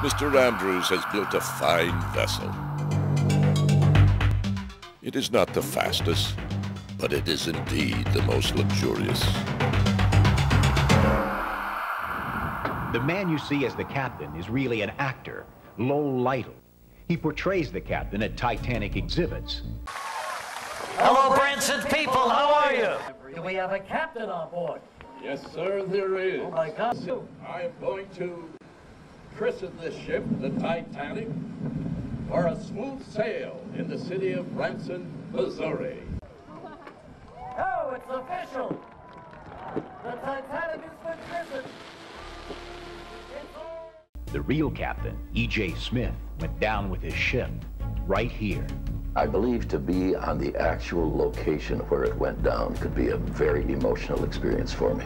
Mr. Andrews has built a fine vessel. It is not the fastest, but it is indeed the most luxurious. The man you see as the captain is really an actor, Lowell Lytle. He portrays the captain at Titanic exhibits. Hello, Branson people. How are you? Do we have a captain on board? Yes, sir, there is. Oh, my God. I am going to christen this ship, the Titanic, for a smooth sail in the city of Branson, Missouri. Oh, it's official. The Titanic is been christened. The real captain, E.J. Smith, went down with his ship right here. I believe to be on the actual location where it went down could be a very emotional experience for me.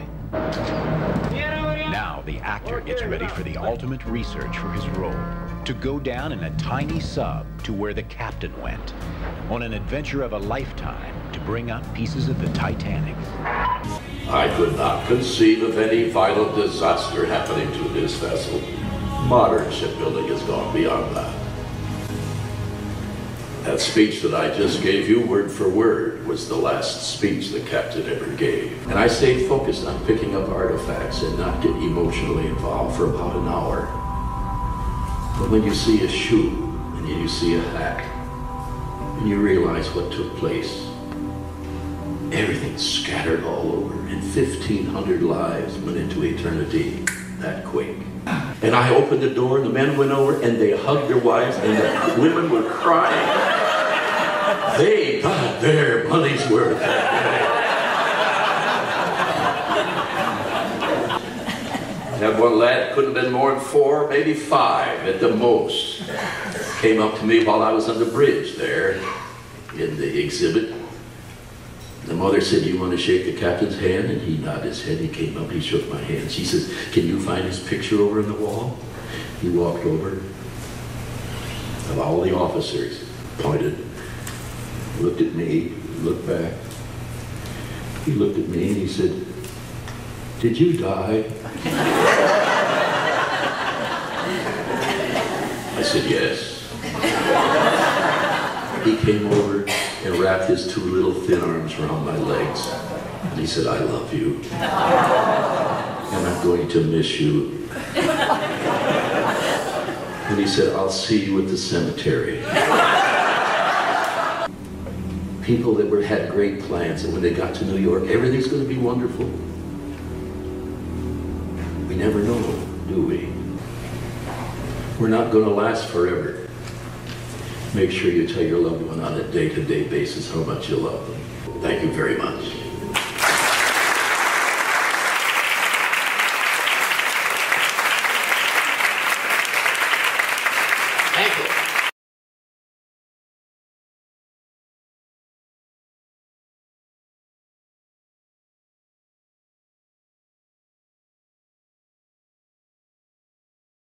Now the actor gets ready for the ultimate research for his role. To go down in a tiny sub to where the captain went. On an adventure of a lifetime to bring up pieces of the Titanic. I could not conceive of any violent disaster happening to this vessel. Modern shipbuilding has gone beyond that. That speech that I just gave you, word for word, was the last speech the captain ever gave. And I stayed focused on picking up artifacts and not get emotionally involved for about an hour. But when you see a shoe, and you see a hat, and you realize what took place, everything's scattered all over, and 1,500 lives went into eternity that quick. And I opened the door, and the men went over, and they hugged their wives, and the women were crying. They got their money's worth that one lad, couldn't have been more than four, maybe five at the most, came up to me while I was on the bridge there in the exhibit. The mother said, you want to shake the captain's hand? And he nodded his head. He came up, he shook my hand. She says, can you find his picture over in the wall? He walked over of all the officers, pointed, looked at me, looked back. He looked at me and he said, did you die? I said, yes. He came over and wrapped his two little thin arms around my legs. And he said, I love you. And I'm going to miss you. And he said, I'll see you at the cemetery. People that were had great plans, and when they got to New York, everything's going to be wonderful. We never know, do we? We're not going to last forever. Make sure you tell your loved one on a day-to-day basis how much you love them. Thank you very much.